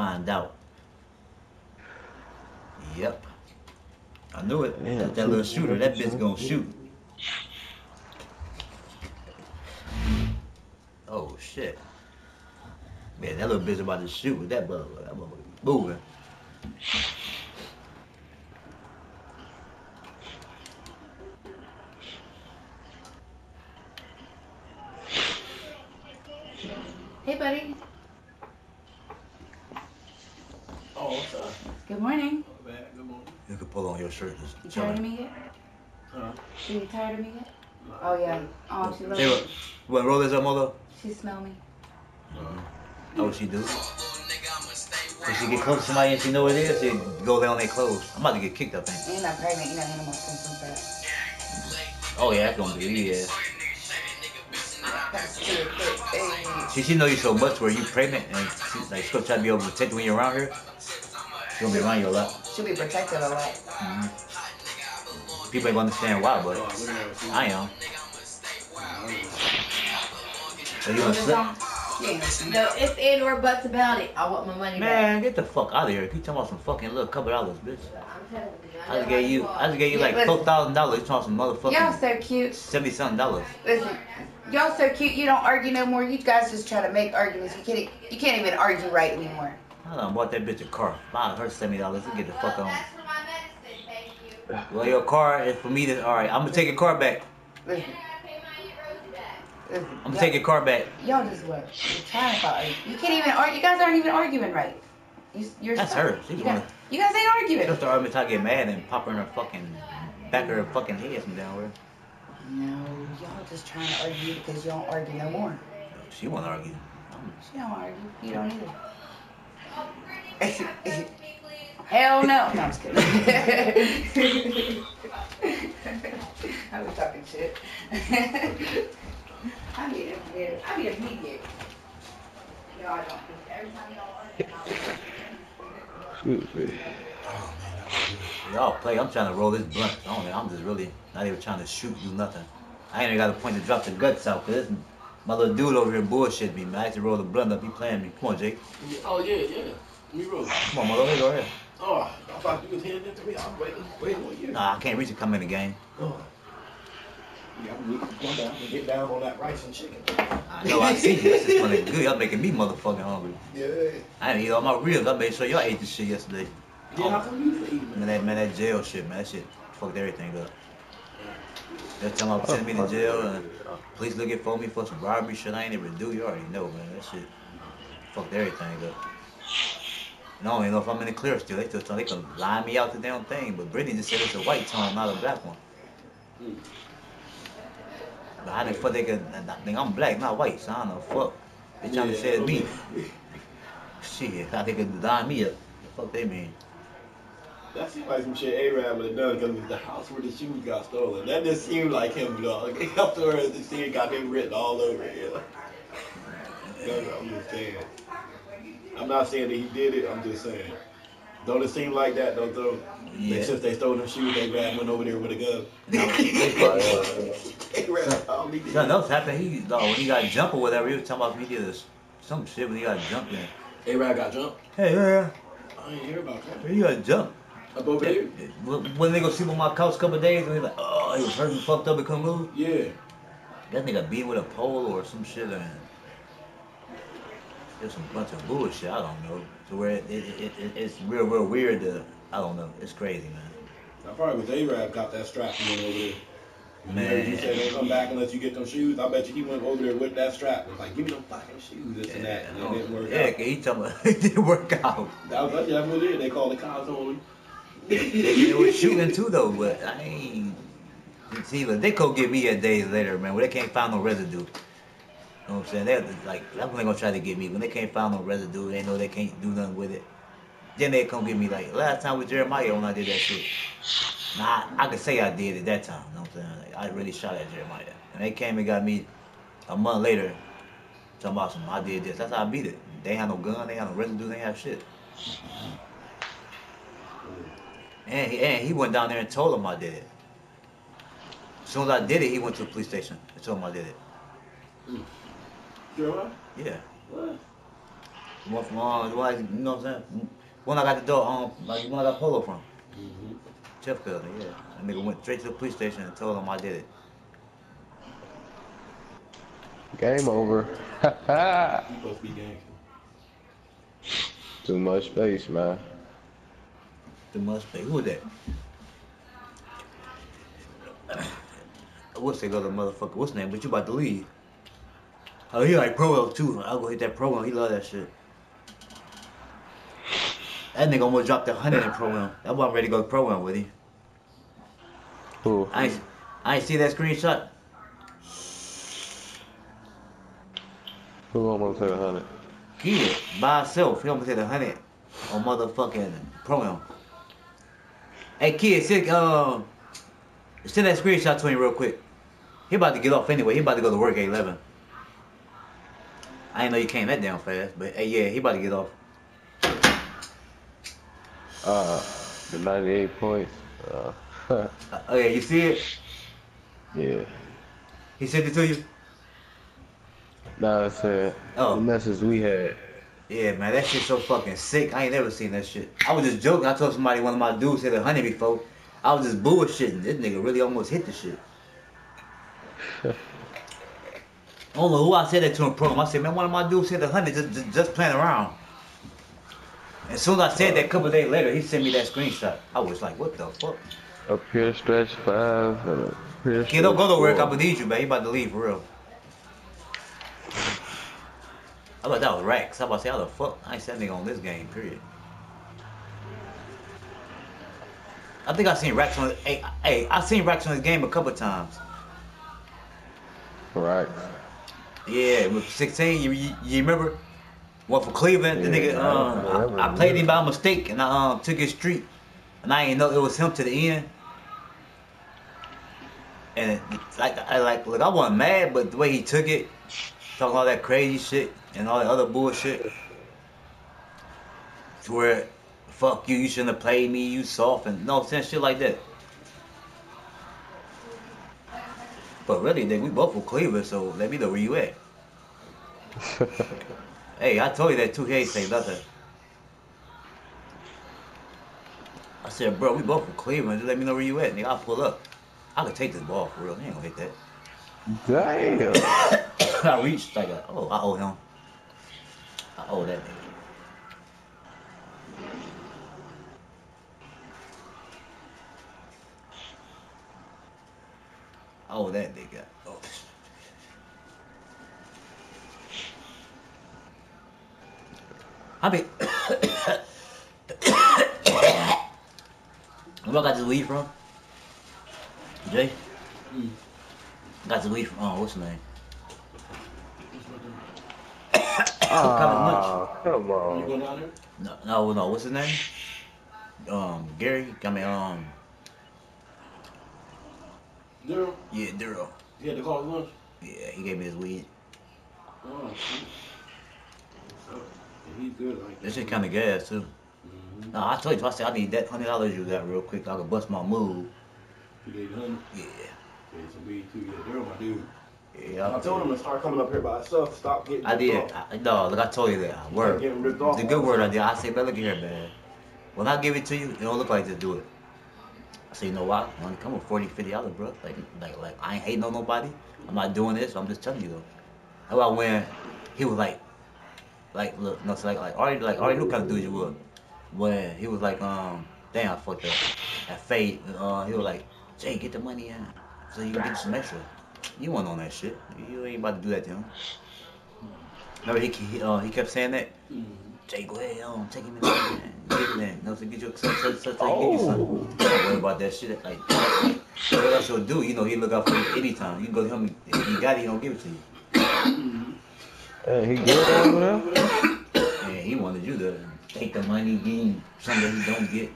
find out. Yep. I knew it. Yeah, that, that little shooter, that bitch gonna shoot. Oh shit. Man, that little bitch about to shoot with that motherfucker. That motherfucker moving. Hey, buddy. Oh, what's up? Good morning. Oh, good morning. You can pull on your shirt. You Just tired of me yet? Huh? Are you tired of me yet? Oh yeah. Oh, she loves Say what? me. You wanna roll this up, mother? She smell me. Uh-huh. How would she do? If she get close to somebody and she know what it is, she go down their clothes. I'm about to get kicked up, ain't You're not pregnant. You're not animal symptoms for that. Oh yeah, that's gonna be yeah. That's too quick. Hey. See, she know you so much where you pregnant and she, like she's gonna try to be able to protect you when you're around her. She's gonna be around you a lot. She'll be protected a lot. Mm-hmm. People ain't gonna understand why, but Oh, look at that. I am. So you gonna slip? Yeah. No ifs and or buts about it. I want my money back. Man, get the fuck out of here. You talking about some fucking little couple dollars, bitch. I'm telling you. I just gave you, I just gave you Yeah, like listen. four thousand dollars. You talking some Y'all motherfucking so cute. seventy something dollars. Listen, y'all so cute. You don't argue no more. You guys just try to make arguments. You can't. You can't even argue right anymore. I done bought that bitch a car. Buy her seventy dollars. Get the fuck on. That's for my medicine, thank you. Well, your car is for me to. All right, I'm gonna take your car back. Listen, I gotta pay my Euro back. listen. I'm gonna take your car back. Y'all just what? You're trying to argue. You can't even argue. You guys aren't even arguing right. You, you're That's stuck. her. She's You, guys, you guys ain't arguing. Just to argue, try to get mad and pop her in her fucking back of her fucking head from down where. No, y'all just trying to argue because you don't argue no more. She won't argue. She don't argue. You don't either. Brittany, can you have this with me, please? Hell no. No, I'm just kidding. I was talking shit. I be a, I be a mediator. No, I don't. Every time y'all argue, I'll- Excuse me. Y'all play. I'm trying to roll this blunt. I don't, I'm just really not even trying to shoot you nothing. I ain't even got a point to drop the guts out because this my little dude over here bullshit me, man. I had to roll the blunt up. He playing me. Come on, Jake. Oh, yeah, yeah. Let Me roll. Come on, mother. Go ahead. Oh, I thought you was handing it to me. I'm waiting, waiting on you. Nah, I can't reach to come in the game. Oh. Yeah, I'm going down and get down on that rice and chicken. I know I see. This is funny good. Y'all making me motherfucking hungry. Yeah. I didn't eat all my ribs. I made sure y'all ate this shit yesterday. Yeah, how come you eating Man, that man, that jail shit, man, that shit fucked everything up. That time I sent me to jail and police looking for me for some robbery shit I ain't ever do. You already know, man. That shit fucked everything up. And I don't even know if I'm in the clear still. They still trying, they can lie me out the damn thing. But Brittany just said it's a white tongue, not a black one. But how the fuck they could I think I'm black, not white, so I don't know fuck. They trying to say it's me. Shit, how they could lie me up. The fuck they mean? That seems like some shit A-Rab would have done because it was the house where the shoes got stolen. That just seemed like him, dog. Afterwards, the scene got him written all over it. That's what I'm just saying. I'm not saying that he did it, I'm just saying. Don't it seem like that, though, though? Yeah. They, since they stole them shoes, they grabbed went over there with a gun. A-Rab, all he did. Nothing else happened. He uh, when he got jumped or whatever. He was talking about did this, some shit when he got jumped in. A-Rab got jumped? Hey, yeah, I ain't hear about that. he got jumped. Up over there? When when they go sleep on my couch a couple of days, and he like, oh, he was hurt and fucked up and couldn't move. Yeah. That nigga beat with a pole or some shit, and there's some bunch of bullshit. I don't know. So where it, it, it, it it's real, real weird. To I don't know. It's crazy, man. I probably was A-Rab got that strap from over there. Man. heard you said don't come back unless you get them shoes. I bet you he went over there with that strap. Was like, give me them fucking shoes, this and that, and it didn't work yeah, out. 'cause he talking me it didn't work out. That was that's what it is. They called the cops on him. They was shooting too though, but I ain't. See, look, they could get me a days later, man. Where they can't find no residue. You know what I'm saying? They're like, that's when they gonna try to get me. When they can't find no residue, they know they can't do nothing with it. Then they come get me like last time with Jeremiah when I did that shit. Nah, I could say I did it that time. You know what I'm saying? Like, I really shot at Jeremiah. And they came and got me a month later. Talking about some, I did this. That's how I beat it. They had no gun, they had no residue, they have shit. And he, and he went down there and told him I did it. As soon as I did it, he went to the police station and told him I did it. Jeremiah? Yeah. What? One from the one, you know what I'm saying? One I got the door, um, like one I got polo from. Mm-hmm. Jeff Building, yeah. That nigga went straight to the police station and told him I did it. Game over. You supposed to be gangster. Too much space, man. Too much space. Who was that? What's that other motherfucker? What's his name? But you about to leave. Oh, he like pro too. I'll go hit that pro He love that shit. That nigga almost dropped a hundred in pro am. That boy I'm ready to go pro am with him. Who? I ain't, I ain't see that screenshot. Who almost hit a hundred? Kid by himself. He almost hit a hundred on motherfucking pro am. Hey kid, send um send that screenshot to him real quick. He about to get off anyway. He about to go to work at eleven. I didn't know you came that damn fast, but hey yeah, he about to get off. Uh, the 98 points. Uh, Uh, oh yeah, you see it? yeah. He sent it to you? Nah, I said Oh. the message we had. Yeah, man, that shit's so fucking sick. I ain't never seen that shit. I was just joking. I told somebody one of my dudes hit a hundred before. I was just bullshitting. This nigga really almost hit the shit. I don't know who I said that to in program. I said, man, one of my dudes said the hundred just, just just playing around. As soon as I said that, a couple days later, he sent me that screenshot. I was like, what the fuck? Up here, stretch five. And up here, Kid, don't go to work. four. I gonna need you, man. He about to leave for real. I thought that was Rex. I about to say, how the fuck? I ain't nigga on this game, period. I think I seen Rex on. Hey, hey, I seen Rex on this game a couple times. Right. Yeah, with 16, you, you, you remember? One for Cleveland, the Yeah, nigga, I um, remember. I, I played him by mistake and I um, took his street. And I didn't know it was him to the end. And like, I like, look, I wasn't mad, but the way he took it, talking all that crazy shit and all that other bullshit, to where, fuck you, you shouldn't have played me, you soft, and no sense, shit like that. But really, nigga, we both from Cleveland, so let me know where you at. Hey, I told you that too. He ain't say nothing. I said, bro, we both from Cleveland. Just let me know where you at, nigga. I'll pull up. I could take this ball for real. He ain't gonna hit that. Damn. I reached like, a, oh, I owe him. I owe that nigga. I owe that nigga. Oh. I mean, where I got this weed from? Jay? Mm. Got this weed from, oh, what's his name? Ah, come You on. going down there? No, no, no. What's his name? Um, Gary. I mean, um, Daryl? yeah, Daryl. You had to call his lunch? Yeah, he gave me his weed. Oh, shit. Yeah, he's good like That that. shit kind of gas too. Mm-hmm. No, I told you. I said I need that hundred dollars you got real quick. so I can bust my move. You gave him Yeah. yeah, some weed too. Yeah, Daryl, my dude. Yeah. I told him to start coming up here by himself. Stop getting. I did. ripped off. I, no, look, I told you that. I word. Getting ripped off. The good word I did. I say, man, look at here, man. When I give it to you, it don't look like this. Do it. I say, you know what? I'm come with 40 50 dollars, bro. Like, like, like, I ain't hating on nobody. I'm not doing this. I'm just telling you though. How about when he was like, like, look, no, so like, like, already, like, already knew kind of dude you was. When he was like, um, damn, I fucked up. At Fate, uh, he was like, Jay, get the money out. so you can get some extra. You wasn't on that shit. You ain't about to do that to him. Remember, he, he, uh, he kept saying that. Mhm. Jay, ahead, um, take him in there, man. Get him in. No, so get you some, some, some, some, get you some. Don't worry about that shit. Like, what else he'll do? You know, he look out for you anytime. You can go to him. If he got it, he don't give it to you. Hey, he good over there? And he wanted you to take the money, him something that he don't get.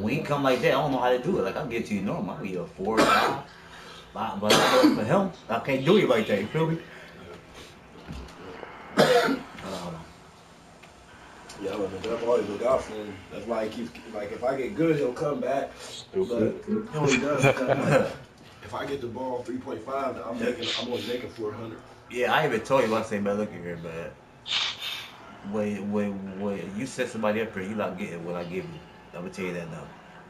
When he come like that, I don't know how to do it. Like, I'll get to you normal. I'll you a four or five. But, but for him, I can't do it like that. You feel me? Yeah, but I've always look out for him. That's why he keeps like if I get good, he'll come back. But Stupid. he only does. come back. if I get the ball three point five, I'm making I'm only making four hundred. Yeah, I even told you I say, man, look at here, man. when when when you set somebody up here, you not getting what I give you. I'm gonna tell you that now.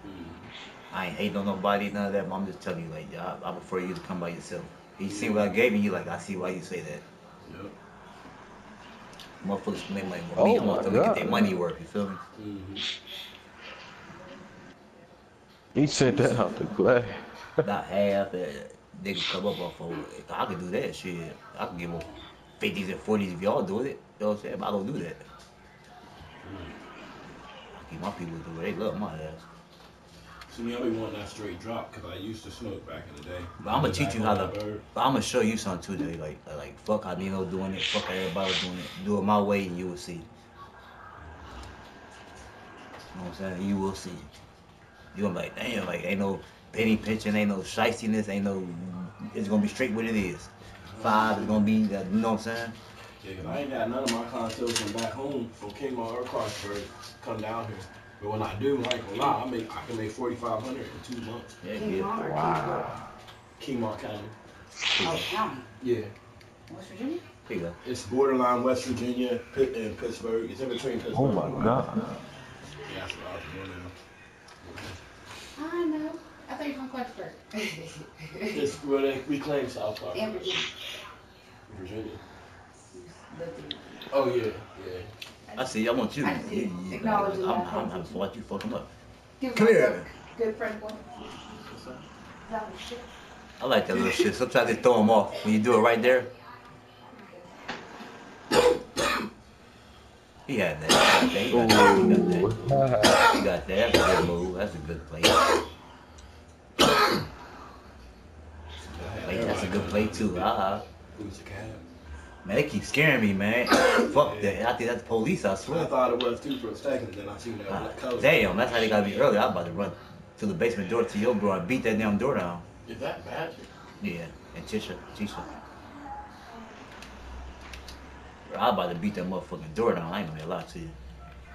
Mm-hmm. I ain't hating on nobody, none of that. But I'm just telling you, like, I, I prefer you to come by yourself. You see what I gave you, you like, I see why you say that. Yep. Motherfuckers can make money with me. Oh I'm my gonna get God. their money work. You feel me? Mm-hmm. He said that out the play. Not half. Uh, they can come up off of. I can do that shit. I can give them fifties and forties if y'all doing it. You know what I'm saying? But I don't do that. I keep my people do it. They love my ass. See me, I be wanting that straight drop because I used to smoke back in the day. But I'm gonna teach you how to. But I'm gonna show you something too, Jay. Like, uh, like fuck how Nino doing it. Fuck how everybody doing it. Do it my way, and you will see. You know what I'm saying? You will see. You gonna be like, damn, like ain't no penny pinching, ain't no shystiness, ain't no. It's gonna be straight what it is. Five is gonna be, that, you know what I'm saying? Yeah, 'cause I ain't got none of my consoles from back home from Kmart or Clarksburg come down here. But when I do, I ain't gonna lie, I make I can make forty five hundred in two months. Yeah, King yeah. Wow. Kmart County. Oh, county. Yeah. West Virginia? Here you go. It's borderline West Virginia Pitt, and Pittsburgh. It's in between Pittsburgh. Oh my god. Yeah, that's what I was doing now. I know. I thought you were from Clarksburg. It's where they reclaim South Park. In Virginia. Virginia. Oh yeah, yeah. I see. I want you. I just you, you acknowledge I'm, it. I'm, I'm having to watch you fuck him up. Give Come my here. Good friend one. That was shit. I like that little shit. Sometimes they throw him off when you do it right there. He had that. He got that. He got that. He got that. That's a good move. That's a good play. Like, that's a good play too. Uh-huh. Who's the cab? Man, they keep scaring me, man. Fuck that. I think that's the police, I swear. I thought it was too for a second, then I seen that Ah, black color. Damn, that's how they gotta be early. I was about to run to the basement door to your bro and beat that damn door down. Is that magic? Yeah, and Tisha, Tisha. Bro, I was about to beat that motherfucking door down. I ain't gonna lie to you.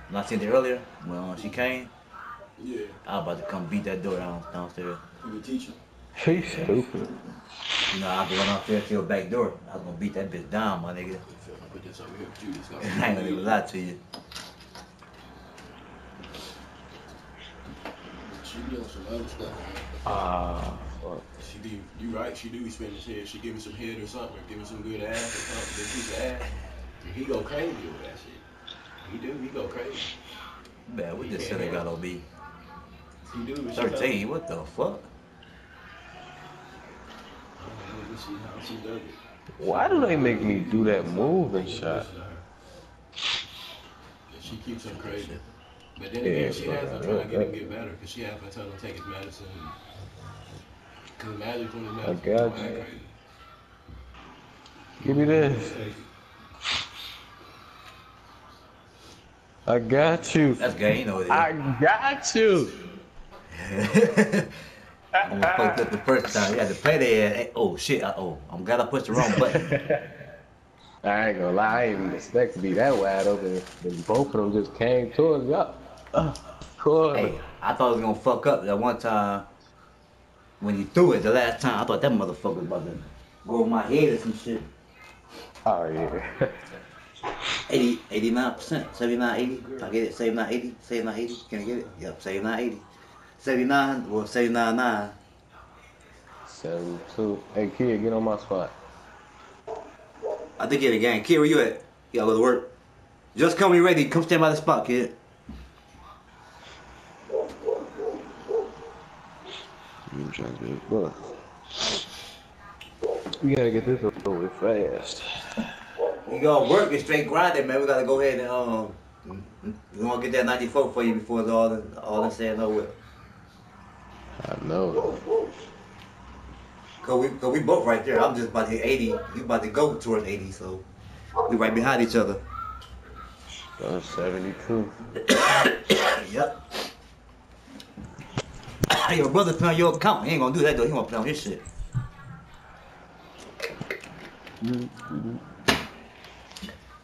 When I seen it earlier, when uh, she came, Yeah. I was about to come beat that door down downstairs. You the teacher? He's stupid. You know, I could run upstairs to your back door. I was gonna beat that bitch down, my nigga. If I put this over here with you, this I ain't gonna even lie to you. She be on some other stuff. Ah, fuck. She be, you right, she do be spending his head. She give me some head or something, or give me some good ass or something, good piece of ass. And he go crazy with that shit. He do, he go crazy. Man, what this silly got on me? He do. but she tell me- 13, what the fuck? Why do they make me do that move and shot? She keeps him crazy. But then Yeah, again, she has been trying to get him get better because she has to tell him to take his medicine. Because magic when his medicine. got you. crazy. Give me this. I got you. That's gay, you know it is. I got you. I almost fucked up the first time. You had to play that. Oh shit! I, oh, I'm glad I pushed the wrong button. I ain't gonna lie, I didn't expect to be that wide open. Both of them just came towards. Uh, towards hey. I thought it was gonna fuck up that one time when you threw it the last time. I thought that motherfucker was about to go over my head or some shit. Oh yeah. 80, 89%, 79, 80. If I get it, 79, 80, 79, 80. Can I get it? Yep, 79, 80. 79, well, 79, 9. Seven two. Hey kid, get on my spot. I think you're the gang. Kid, where you at? You gotta go to work. Just come when you're ready. Come stand by the spot, kid. You trying to get it, boy. We gotta get this over with fast. You gotta work and straight grinding, man. We gotta go ahead and um, we gonna get that 94 for you before it's all all this said and over. I know. Cause we, cause we both right there. I'm just about to hit 80. You about to go towards 80, so we right behind each other. I'm 72. Yep. Your brother pay on your account. He ain't gonna do that though. He wanna play on his shit.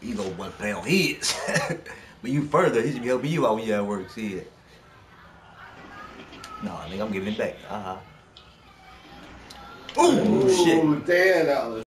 You go one pay on his. but you further, he should be helping you out when you at work. See it. No, I think I'm giving it back. Uh huh. Ooh, shit. Ooh, damn, that was